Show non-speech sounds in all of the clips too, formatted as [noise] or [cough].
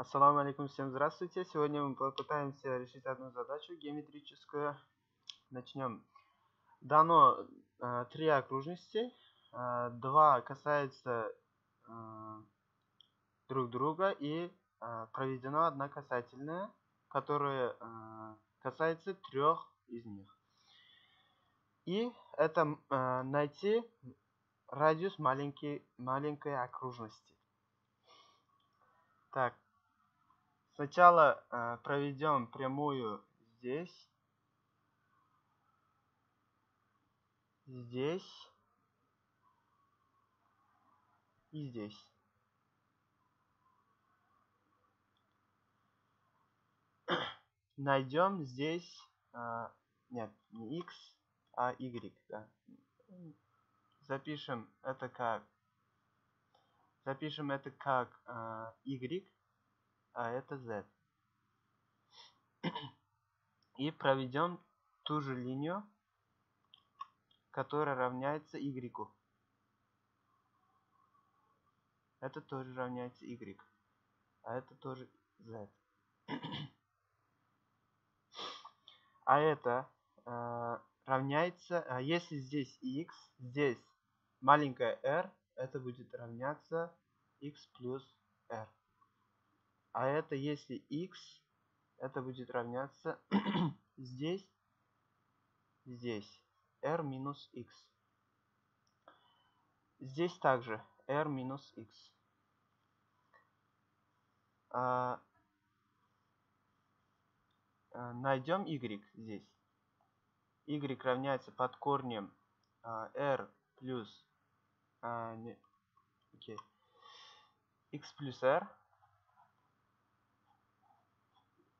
Ассаламу алейкум, всем здравствуйте. Сегодня мы попытаемся решить одну задачу геометрическую. Начнем. Дано э, три окружности. Э, два касаются э, друг друга и э, проведена одна касательная, которая э, касается трех из них. И это э, найти радиус маленький, маленькой окружности. Так, Сначала э, проведем прямую здесь, здесь и здесь. [clears throat] Найдем здесь, э, нет, не x, а y. Да. Запишем это как, запишем это как э, y а это z. И проведем ту же линию, которая равняется y. Это тоже равняется y. А это тоже z. А это э, равняется, а если здесь x, здесь маленькая r, это будет равняться x плюс r. А это если x, это будет равняться [clears throat] здесь, здесь, r минус x. Здесь также r минус x. А, а, найдем y здесь. y равняется под корнем а, r плюс а, не, okay, x плюс r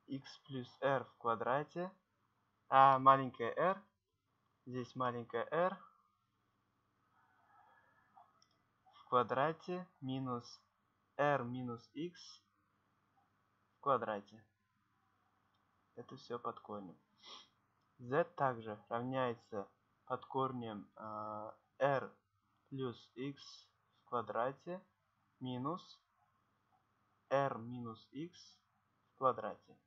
x плюс r в квадрате, а маленькая r, здесь маленькая r в квадрате минус r минус x в квадрате. Это все под корнем. z также равняется под корнем э, r плюс x в квадрате минус r минус x в квадрате.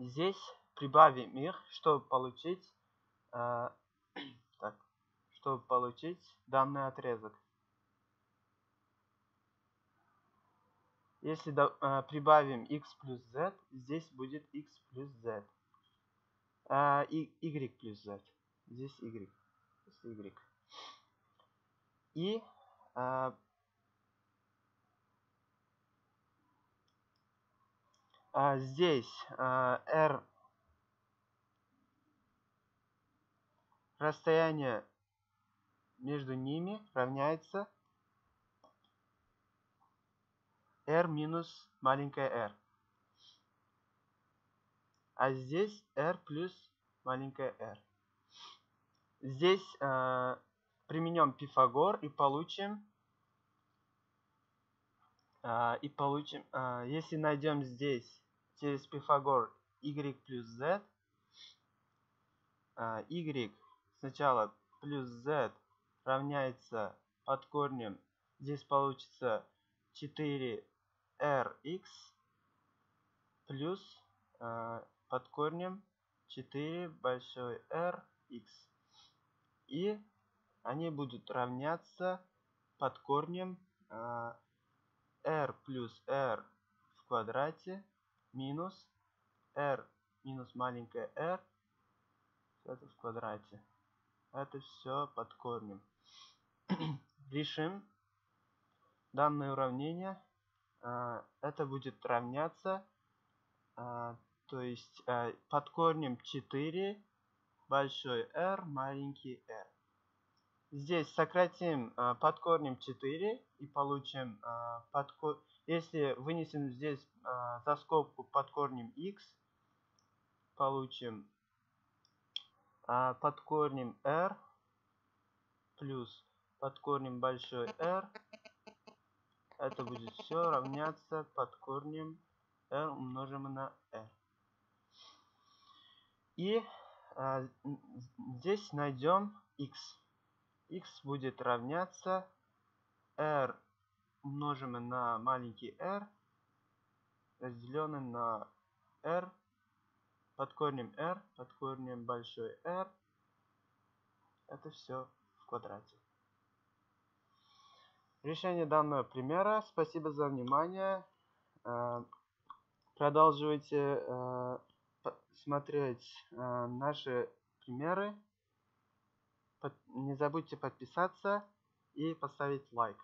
Здесь прибавим их, чтобы получить, э, [clears throat] так, чтобы получить данный отрезок. Если до, э, прибавим x плюс z, здесь будет x плюс z. Э, и y плюс z. Здесь y. Здесь y. И э, а, здесь а, r расстояние между ними равняется r минус маленькая r. А здесь r плюс маленькая r. Здесь э, применем Пифагор и получим и получим, э, если найдем здесь через Пифагор y плюс z. А, y сначала плюс z равняется под корнем. Здесь получится 4rx плюс а, под корнем 4 большой rx. И они будут равняться под корнем а, r плюс r в квадрате минус r минус маленькая r это в квадрате. Это все под корнем. [clears throat] Решим данное уравнение. А, это будет равняться, а, то есть а, под корнем 4 большой r маленький r. Здесь сократим под корнем 4 и получим под корнем если вынесем здесь э, за скобку под корнем x, получим э, под корнем r плюс под корнем большой r. Это будет все равняться под корнем r умножим на r. И э, здесь найдем x. x будет равняться r умножим на маленький r, разделенный на r, под корнем r, под корнем большой r. Это все в квадрате. Решение данного примера. Спасибо за внимание. Э, продолжайте э, смотреть э, наши примеры. Не забудьте подписаться и поставить лайк.